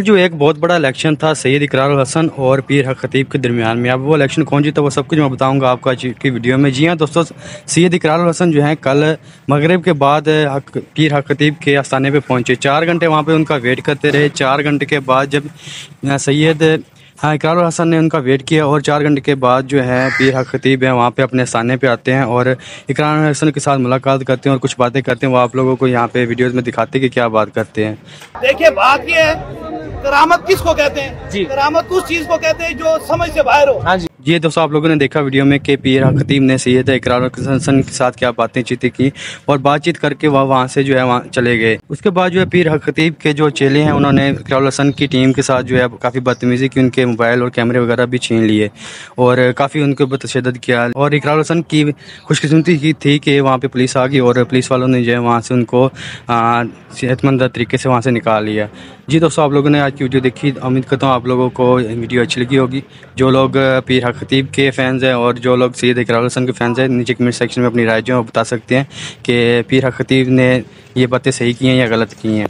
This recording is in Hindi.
जो एक बहुत बड़ा इलेक्शन था, सैयद इकरार हसन और पीर हक खतीब के दरमियान में। अब वो इलेक्शन कौन जीता, वो सब कुछ मैं बताऊँगा आपको आज की वीडियो में। जी हाँ दोस्तों, सैयद इकरार हसन जो है, कल मगरब के बाद हक, पीर हक खतीब के आस्थाने पे पहुँचे। चार घंटे वहाँ पे उनका वेट करते रहे। चार घंटे के बाद जब सैयद हाँ इकरार हसन ने उनका वेट किया और चार घंटे के बाद जो है पीर हक खतीब है, वहाँ पे अपने स्थाने पे आते हैं और इकरार हसन के साथ मुलाकात करते हैं और कुछ बातें करते हैं। वो आप लोगों को यहाँ पे वीडियोस में दिखाते हैं कि क्या बात करते हैं। देखिए, बात ये है करामत किसको कहते हैं? जी। करामत उस चीज़ को कहते हैं जो समझ से बाहर हो। हाँ जी। ये दोस्तों आप लोगों ने देखा वीडियो में कि पीर खतीब ने सैयद इकरार हसन के साथ क्या बातें चीतें की और बातचीत करके वह वहाँ से जो है वहाँ चले गए। उसके बाद जो है पीर खतीब के जो चेले हैं उन्होंने इकरार हसन की टीम के साथ जो है काफ़ी बदतमीज़ी की उनके मोबाइल और कैमरे वगैरह भी छीन लिए और काफ़ी उनके ऊपर तशद किया। और इकरार हसन की खुशकस्मती की थी कि वहाँ पर पुलिस आ गई और पुलिस वालों ने जो है वहाँ से उनको सेहतमंद तरीके से वहाँ से निकाल लिया। जी दोस्तों आप लोगों ने आज की वीडियो देखी, उम्मीद करता हूँ आप लोगों को वीडियो अच्छी लगी होगी। जो लोग पीर खतीब के फैंस हैं और जो लोग सैद इकरार हसन के फैंस हैं, नीचे कमेंट सेक्शन में अपनी राय जो है बता सकते हैं कि पीर खतीब ने ये बातें सही की हैं या गलत की हैं।